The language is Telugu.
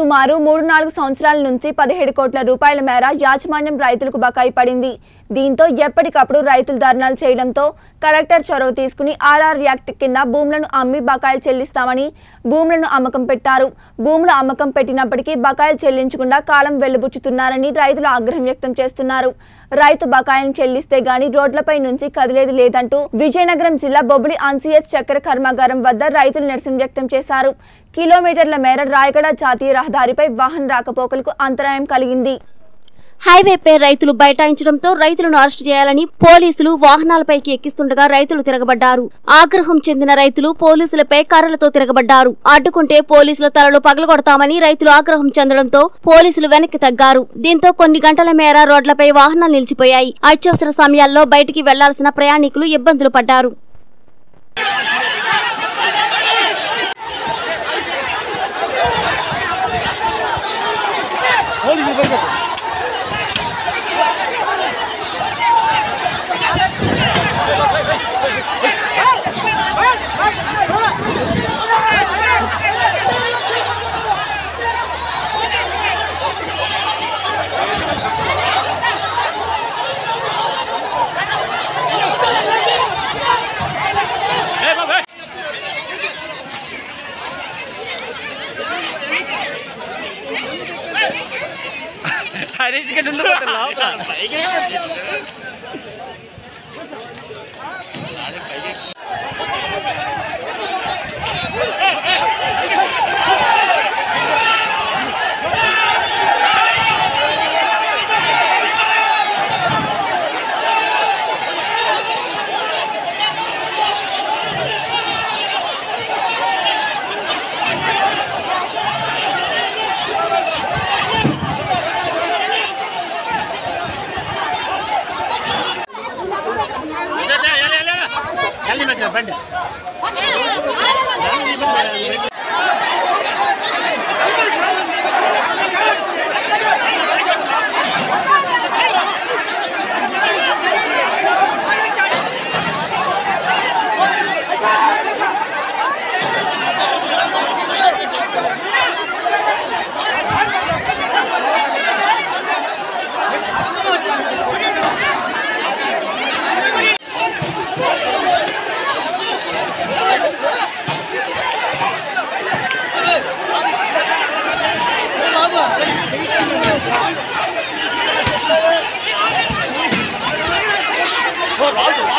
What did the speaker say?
సుమారు మూడు నాలుగు సంవత్సరాల నుంచి పదిహేడు కోట్ల రూపాయల మేర యాజమాన్యం రైతులకు బకాయి పడింది. దీంతో ఎప్పటికప్పుడు రైతులు ధర్నాలు చేయడంతో కలెక్టర్ చొరవ తీసుకుని ఆర్ఆర్ యాక్ట్ కింద భూములను అమ్మి బకాయిలు చెల్లిస్తామని భూములను అమ్మకం పెట్టారు. భూముల అమ్మకం పెట్టినప్పటికీ బకాయిలు చెల్లించకుండా కాలం వెళ్ళబుచ్చుతున్నారని రైతులు ఆగ్రహం వ్యక్తం చేస్తున్నారు. రైతు బకాయిలను చెల్లిస్తే గాని రోడ్లపై నుంచి కదిలేది లేదంటూ విజయనగరం జిల్లా బొబ్బిలి ఆన్సీఎస్ చక్కెర కర్మాగారం వద్ద రైతులు నిరసన వ్యక్తం చేశారు. కిలోమీటర్ల మేర రాయగడ జాతీయ రహదారిపై వాహన రాకపోకలకు అంతరాయం కలిగింది. హైవేపై రైతులు బైఠాయించడంతో రైతులను అరెస్టు చేయాలని పోలీసులు వాహనాలపైకి ఎక్కిస్తుండగా రైతులు తిరగబడ్డారు. ఆగ్రహం చెందిన రైతులు పోలీసులపై కర్రలతో తిరగబడ్డారు. అడ్డుకుంటే పోలీసుల తలలు పగలగొడతామని రైతులు ఆగ్రహం చెందడంతో పోలీసులు వెనక్కి తగ్గారు. దీంతో కొన్ని గంటల మేర రోడ్లపై వాహనాలు నిలిచిపోయాయి. అత్యవసర సమయాల్లో బయటికి వెళ్ళాల్సిన ప్రయాణికులు ఇబ్బందులు పడ్డారు. हरीश के ढूंढो friend oh, iya. iya, iya.